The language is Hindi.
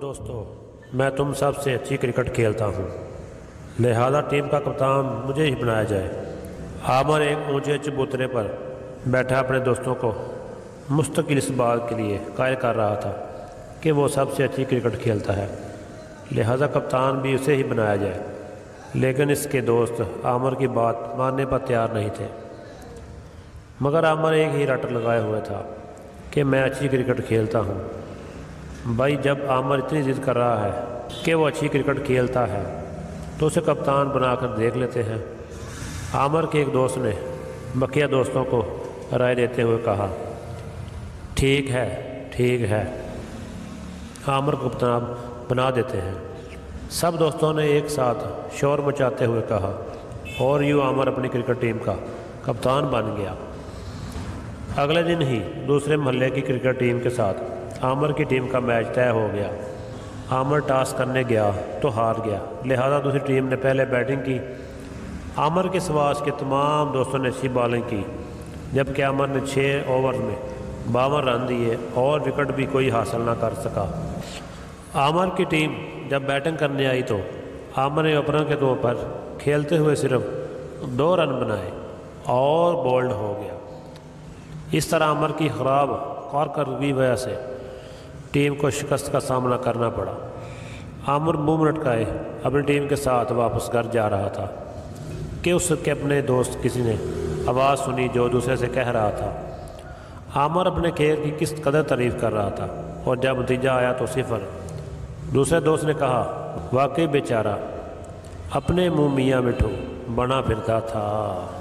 दोस्तों, मैं तुम सबसे अच्छी क्रिकेट खेलता हूँ। लिहाजा टीम का कप्तान मुझे ही बनाया जाए। आमर एक ऊँचे चबूतरे पर बैठा अपने दोस्तों को मुस्तकिल इस बात के लिए कायल कर रहा था कि वो सबसे अच्छी क्रिकेट खेलता है। लिहाजा कप्तान भी उसे ही बनाया जाए। लेकिन इसके दोस्त आमर की बात मानने पर तैयार नहीं थे। मगर आमर एक ही रट लगाए हुए था कि मैं अच्छी क्रिकेट खेलता हूँ। भाई, जब आमर इतनी जिद कर रहा है कि वो अच्छी क्रिकेट खेलता है तो उसे कप्तान बनाकर देख लेते हैं। आमर के एक दोस्त ने बकिया दोस्तों को राय देते हुए कहा, ठीक है ठीक है। आमर को कप्तान बना देते हैं। सब दोस्तों ने एक साथ शोर मचाते हुए कहा, और यूँ आमर अपनी क्रिकेट टीम का कप्तान बन गया। अगले दिन ही दूसरे मोहल्ले की क्रिकेट टीम के साथ आमर की टीम का मैच तय हो गया। आमर टॉस करने गया तो हार गया। लिहाजा दूसरी टीम ने पहले बैटिंग की। आमर के सवास के तमाम दोस्तों ने अच्छी बॉलिंग की, जबकि आमर ने छः ओवर में बावन रन दिए और विकेट भी कोई हासिल ना कर सका। आमर की टीम जब बैटिंग करने आई तो आमर ने ओपनर के तौर पर खेलते हुए सिर्फ़ दो रन बनाए और बोल्ड हो गया। इस तरह अमर की ख़राब कारकर्दगी वजह से टीम को शिकस्त का सामना करना पड़ा। आमर मुँह लटकाए अपनी टीम के साथ वापस घर जा रहा था। कि उसके अपने दोस्त किसी ने आवाज़ सुनी जो दूसरे से कह रहा था। आमर अपने खेल की किस कदर तारीफ़ कर रहा था और जब नतीजा आया तो सिफर। दूसरे दोस्त ने कहा, वाकई बेचारा, अपने मुँह मियाँ मिठू, बना फिरता था।